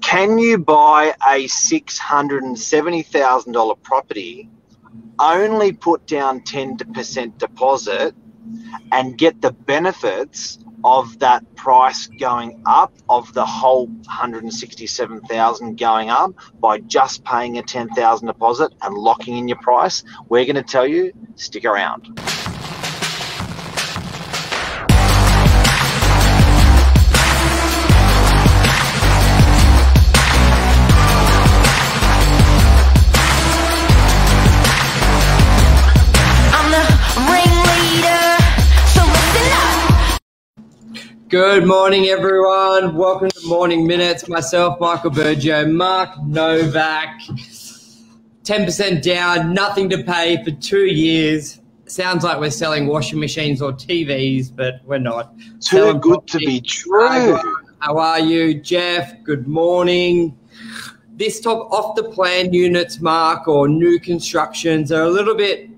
Can you buy a $670,000 property, only put down 10% deposit, and get the benefits of that price going up, of the whole 167,000 going up by just paying a 10,000 deposit and locking in your price? We're going to tell you, stick around. Good morning, everyone. Welcome to Morning Minutes. Myself, Michael Bergio, Mark Novak. 10% down, nothing to pay for two years. Sounds like we're selling washing machines or TVs, but we're not. Too Selling good to be true. How are you, Jeff? Good morning. This top off the plan units, Mark, or new constructions are a little bit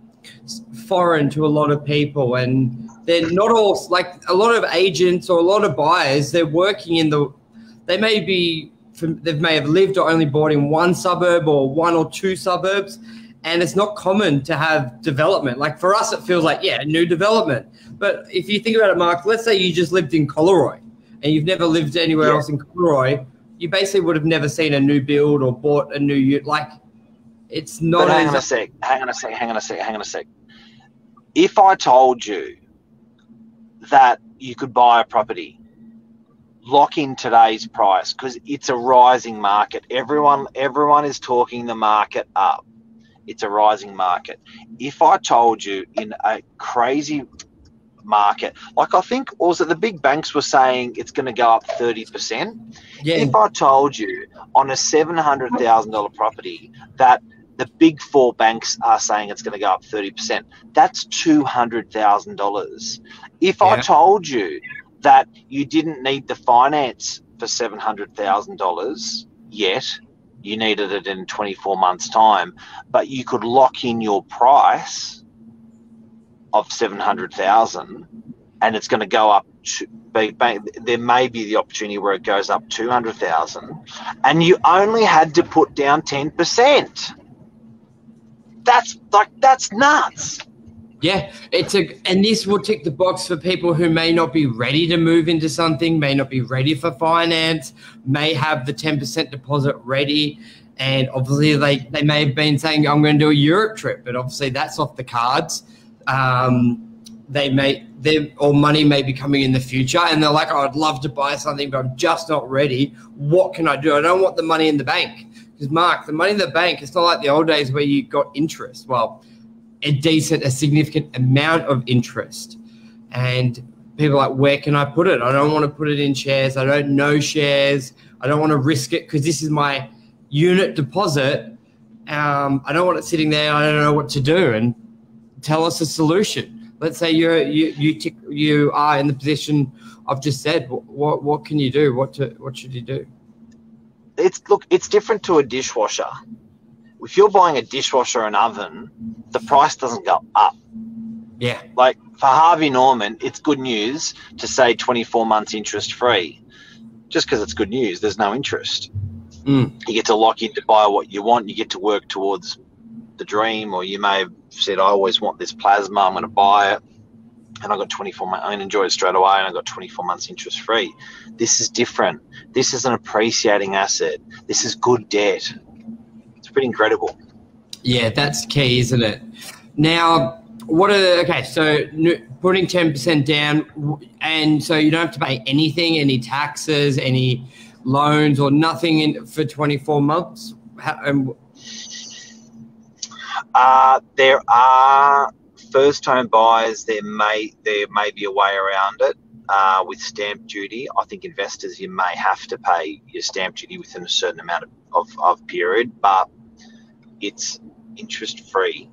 foreign to a lot of people, and they're not all like a lot of agents or a lot of buyers. They're working in the. They may be. from- They may have lived or only bought in one suburb or one or two suburbs, and it's not common to have development. Like for us, it feels like yeah, new development. But if you think about it, Mark, let's say you just lived in Collaroy and you've never lived anywhere Yeah. else in Collaroy, you basically would have never seen a new build or bought a new unit. Like, it's not. But hang on a sec. Hang on a sec. Hang on a sec. Hang on a sec. If I told you that you could buy a property, lock in today's price because it's a rising market. Everyone, everyone is talking the market up. It's a rising market. If I told you in a crazy market, like I think also the big banks were saying it's going to go up thirty percent. yeah, If I told you on a seven hundred thousand dollar property that the big four banks are saying it's going to go up thirty percent, that's two hundred thousand dollars. If I told you that you didn't need the finance for seven hundred thousand dollars yet, you needed it in twenty four months' time, but you could lock in your price of seven hundred thousand, and it's going to go up. To, there may be the opportunity where it goes up two hundred thousand, and you only had to put down ten percent. That's like that's nuts. yeah, it's a, and this will tick the box for people who may not be ready to move into something, may not be ready for finance, may have the ten percent deposit ready, and obviously they they may have been saying I'm going to do a Europe trip, but obviously that's off the cards. Um, they may their or money may be coming in the future and they're like oh, i'd love to buy something but i'm just not ready what can i do i don't want the money in the bank because mark the money in the bank it's not like the old days where you got interest. Well a decent a significant amount of interest. And people are like where can i put it? I don't want to put it in shares. I don't know shares. I don't want to risk it because this is my unit deposit. Um, i don't want it sitting there. I don't know what to do. And tell us a solution. Let's say you're you you tick, you are in the position I've just said. What, what what can you do? What to what should you do? It's look, it's different to a dishwasher. If you're buying a dishwasher and oven, the price doesn't go up. Yeah, Like for Harvey Norman, it's good news to say 24 months interest free. Just because it's good news, there's no interest. Mm. You get to lock in to buy what you want. You get to work towards the dream, or you may have said, "I always want this plasma. I'm going to buy it." And I got 24 months. I enjoy it straight away, and I got 24 months interest free. This is different. This is an appreciating asset. This is good debt. It's pretty incredible. yeah, that's key, isn't it? Now, what are the, okay? So putting ten percent down, and so you don't have to pay anything, any taxes, any loans, or nothing in for twenty four months. How, and Uh, there are first home buyers. There may there may be a way around it uh, with stamp duty. I think investors you may have to pay your stamp duty within a certain amount of, of, period, but it's interest free.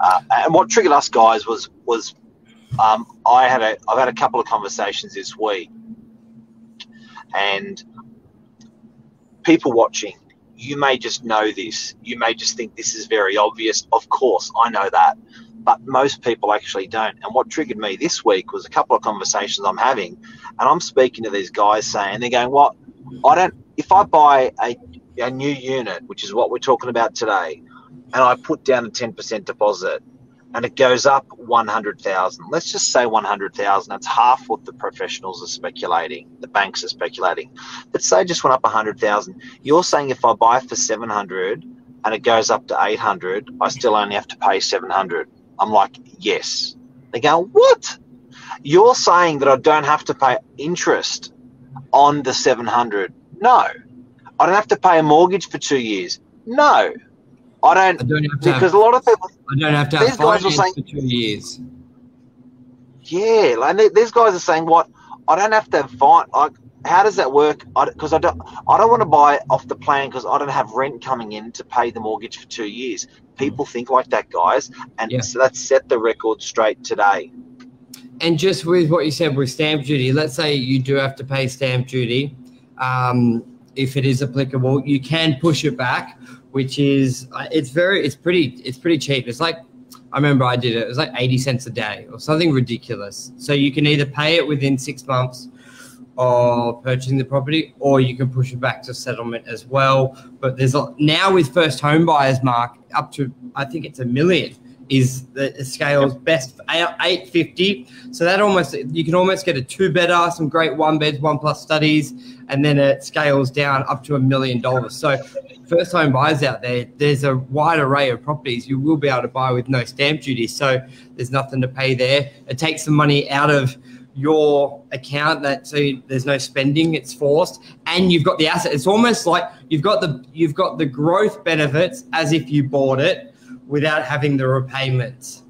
Uh, and what triggered us guys was was um, I had a I've had a couple of conversations this week, and people watching you may just know this. You may just think this is very obvious. Of course, I know that. But most people actually don't. And what triggered me this week was a couple of conversations I'm having. And I'm speaking to these guys saying, they're going, What? I don't. If I buy a a new unit, which is what we're talking about today, and I put down a ten percent deposit, and it goes up one hundred thousand. Let's just say one hundred thousand. That's half what the professionals are speculating. The banks are speculating. Let's say just went up hundred thousand. You're saying if I buy for seven hundred and it goes up to eight hundred, I still only have to pay seven hundred. I'm like, yes. They go, what? You're saying that I don't have to pay interest on the 700? No. I don't have to pay a mortgage for two years? No. I don't, I don't have to because have, a lot of people, I don't have to have these guys were finance saying- for two years. yeah, like these guys are saying, what? I don't have to find, like, how does that work? Because I, don't, I don't want to buy off the plan because I don't have rent coming in to pay the mortgage for two years. People think like that, guys, and Yeah. so let's set the record straight today. And just with what you said with stamp duty, let's say you do have to pay stamp duty, um, if it is applicable, you can push it back, which is uh, it's very it's pretty it's pretty cheap. It's like I remember I did it. It was like eighty cents a day or something ridiculous. So you can either pay it within six months of purchasing the property, or you can push it back to settlement as well. But there's a, now with first home buyers, Mark, up to I think it's a million is the scale's best eight fifty. So that almost you can almost get a two bedder, some great one beds, one plus studies, and then it scales down up to a million dollars. So first home buyers out there, there's a wide array of properties you will be able to buy with no stamp duty. So there's nothing to pay there. It takes the money out of your account that so there's no spending it's forced and you've got the asset it's almost like you've got the you've got the growth benefits as if you bought it without having the repayments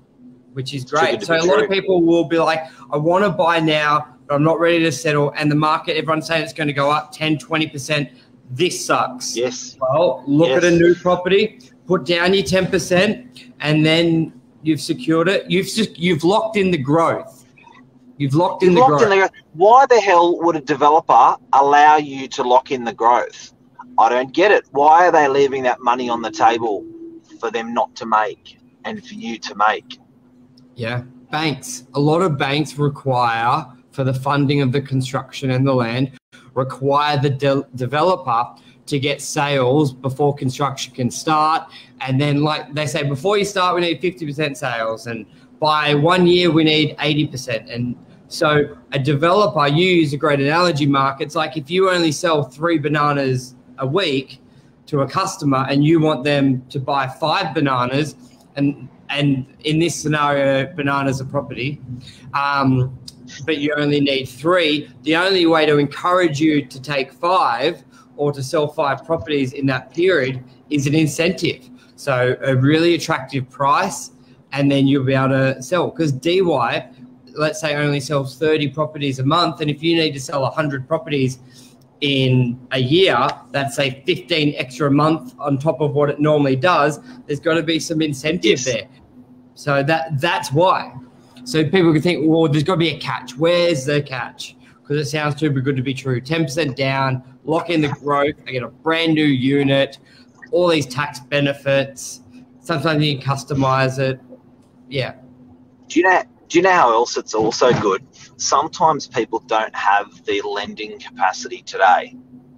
which is great so a lot of people will be like i want to buy now but i'm not ready to settle and the market everyone's saying it's going to go up 10 20% this sucks Yes. well, look Yes. at a new property, put down your ten percent, and then you've secured it. You've just you've locked in the growth. You've locked in You've the locked growth. in the, why the hell would a developer allow you to lock in the growth? I don't get it. Why are they leaving that money on the table for them not to make and for you to make? yeah, banks. A lot of banks require for the funding of the construction and the land require the de- developer to get sales before construction can start. And then, like they say, before you start, we need 50% sales. And by one year, we need 80%. And so, a developer, you use a great analogy, Mark. It's like if you only sell three bananas a week to a customer and you want them to buy five bananas, and and in this scenario, bananas are property, um, but you only need three. The only way to encourage you to take five or to sell five properties in that period is an incentive. So a really attractive price, and then you'll be able to sell. Because Dee Why, let's say, only sells 30 properties a month, and if you need to sell 100 properties in a year, that's say 15 extra a month on top of what it normally does, there's got to be some incentive Yes. there. So that that's why. So people can think, well, there's got to be a catch. Where's the catch? Because it sounds too good to be true. 10% down, lock in the growth. I get a brand new unit, all these tax benefits. Sometimes you can customize it. Yeah. Do you know? Do you know how else it's also good? Sometimes people don't have the lending capacity today.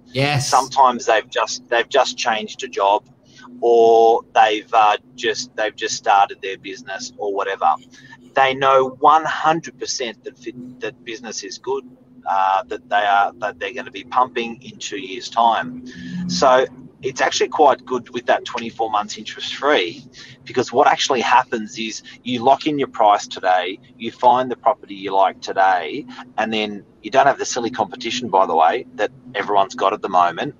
Yes. Sometimes they've just they've just changed a job, or they've uh, just they've just started their business or whatever. They know 100% that fit, that business is good, uh, that they are that they're going to be pumping in two years' time. So it's actually quite good with that 24 months interest free because what actually happens is you lock in your price today, you find the property you like today, and then you don't have the silly competition, by the way, that everyone's got at the moment,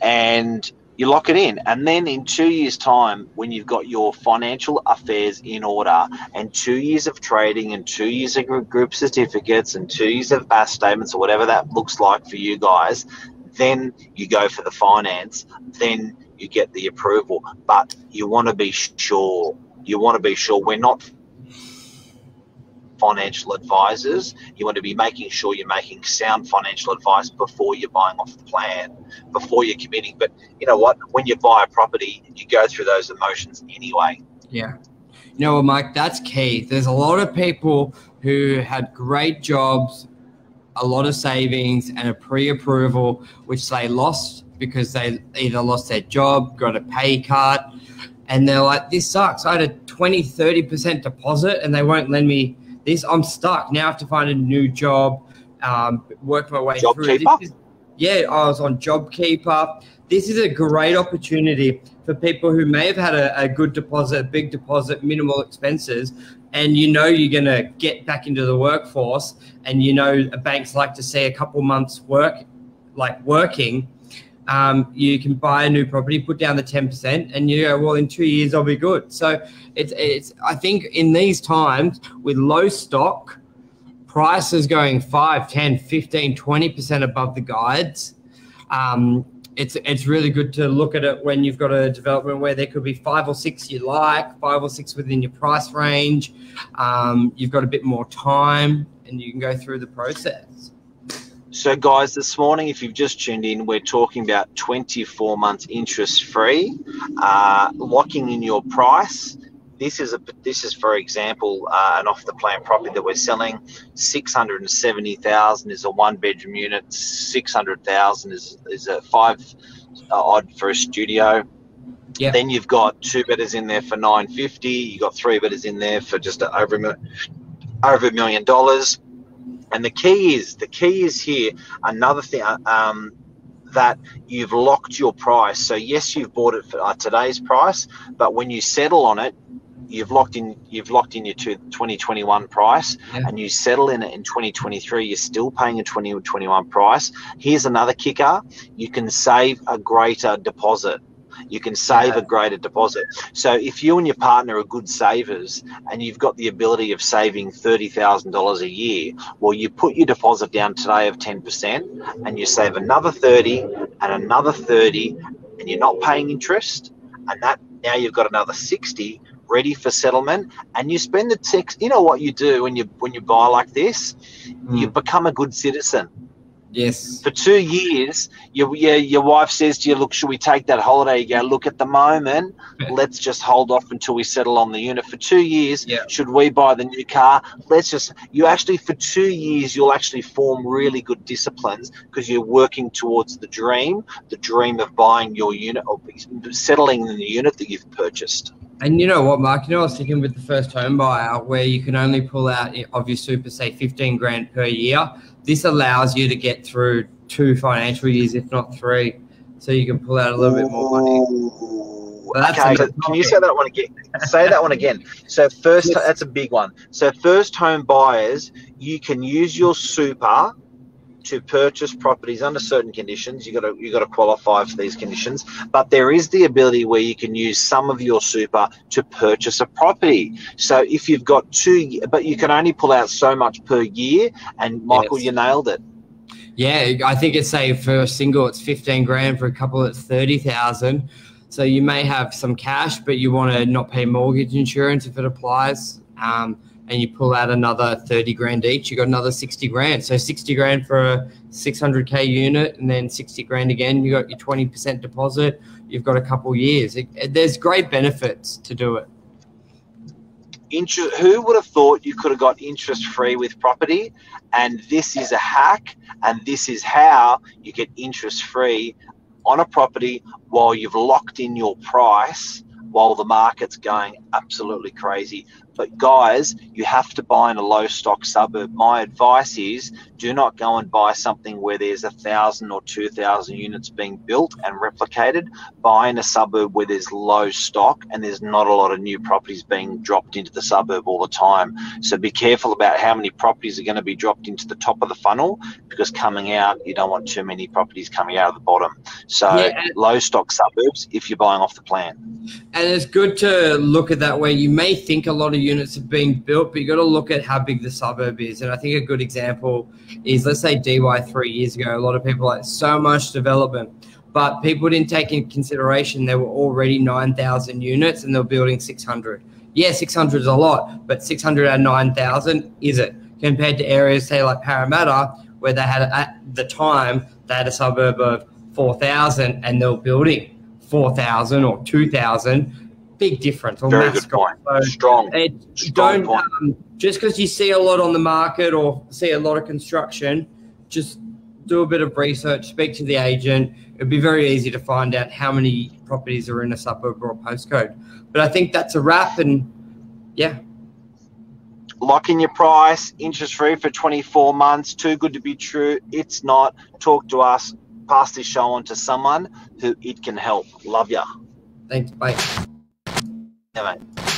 and you lock it in. And then in two years' time, when you've got your financial affairs in order, and two years of trading, and two years of group- certificates, and two years of BAS statements, or whatever that looks like for you guys, then you go for the finance, then you get the approval. But you want to be sure. You want to be sure we're not financial advisors. You want to be making sure you're making sound financial advice before you're buying off the plan, before you're committing. But you know what? When you buy a property, you go through those emotions anyway. Yeah. You know Mike? That's key. There's a lot of people who had great jobs, a lot of savings and a pre-approval, which they lost because they either lost their job, got a pay cut, and they're like, this sucks. I had a 20, 30% deposit and they won't lend me this. I'm stuck. Now I have to find a new job, um, work my way Job through. Yeah, I was on JobKeeper. This is a great opportunity for people who may have had a, a good deposit, a big deposit, minimal expenses, and you know you're going to get back into the workforce, and you know banks like to see a couple months work, like working. Um, you can buy a new property, put down the ten percent, and you go, well, in two years I'll be good. So it's it's. I think in these times with low stock, prices going 5 10 15 20% above the guides um, it's it's really good to look at it when you've got a development where there could be five or six you like five or six within your price range um, you've got a bit more time and you can go through the process So, guys, this morning, if you've just tuned in, we're talking about 24 months interest free, uh, locking in your price. This is a this is, for example, uh, an off the plan property that we're selling. Six hundred and seventy thousand is a one bedroom unit. Six hundred thousand is is a five uh, odd for a studio. Yeah. Then you've got two bedders in there for nine fifty. You got three bedders in there for just over a over a million dollars. And the key is the key is here. Another thing um, that you've locked your price. So yes, you've bought it for uh, today's price, but when you settle on it, you've locked in you've locked in your two- 2021 price, Yeah. and you settle in it in 2023. You're still paying a 2021 price. Here's another kicker: you can save a greater deposit. You can save Yeah. a greater deposit. So if you and your partner are good savers and you've got the ability of saving thirty thousand dollars a year, well, you put your deposit down today of ten percent, and you save another thirty and another thirty, and you're not paying interest, and that now you've got another sixty ready for settlement, and you spend the six. You know what you do when you when you buy like this, hmm. you become a good citizen yes for two years, your, your your wife says to you, "Look, should we take that holiday?" You go, "Look, at the moment, let's just hold off until we settle on the unit." For two years, Yeah. should we buy the new car? Let's just. You actually, for two years, you'll actually form really good disciplines because you're working towards the dream, the dream of buying your unit or settling in the unit that you've purchased. And you know what, Mark? You know, I was thinking with the first home buyer where you can only pull out of your super, say, 15 grand per year. This allows you to get through two financial years, if not three. So you can pull out a little bit more money. That's okay, so can you say that one again? Say that one again. So first, Yes. that's a big one. So first home buyers, you can use your super to purchase properties under certain conditions. You got to you got to qualify for these conditions, but there is the ability where you can use some of your super to purchase a property. So if you've got two, but you can only pull out so much per year. And Michael, Yes. you nailed it. Yeah, I think it's say for a single it's fifteen grand, for a couple it's thirty thousand. So you may have some cash, but you want to not pay mortgage insurance if it applies, um, and you pull out another thirty grand each. You got another sixty grand. So sixty grand for a six hundred k unit, and then sixty grand again. You got your twenty percent deposit. You've got a couple years. It, it- there's great benefits to do it. Who would have thought you could have got interest free with property? And this is a hack, and this is how you get interest free on a property while you've locked in your price while the market's going absolutely crazy. But guys, you have to buy in a low stock suburb. My advice is do not go and buy something where there's a thousand or two thousand units being built and replicated. Buy in a suburb where there's low stock and there's not a lot of new properties being dropped into the suburb all the time. So be careful about how many properties are going to be dropped into the top of the funnel because coming out, you don't want too many properties coming out of the bottom. So Yeah. low stock suburbs if you're buying off the plan. And it's good to look at that way. You may think a lot of units are being built, but you got to look at how big the suburb is. And I think a good example is, let's say Dee Why three years ago, a lot of people like so much development, but people didn't take into consideration there were already 9,000 units and they're building 600. Yeah, 600 is a lot, but 600 out of 9,000 is it compared to areas, say like Parramatta, where they had at the time they had a suburb of 4,000 and they were building 4,000 or 2,000. Big difference. Or Very good point. So Strong. it, Strong don't point. um, just because you see a lot on the market or see a lot of construction just do a bit of research, speak to the agent. It'd be very easy to find out how many properties are in a suburb or a postcode. But I think that's a wrap. And yeah, lock in your price, interest free for 24 months. Too good to be true. It's not. Talk to us. Pass this show on to someone who it can help. Love ya. thanks. Bye. Yeah, mate.